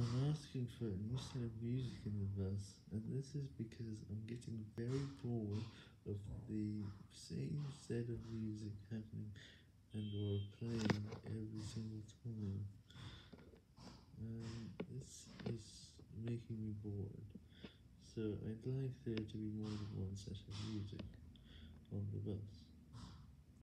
I'm asking for a new set of music in the bus, and this is because I'm getting very bored of the same set of music happening and or playing every single time, and this is making me bored, so I'd like there to be more than one set of music on the bus.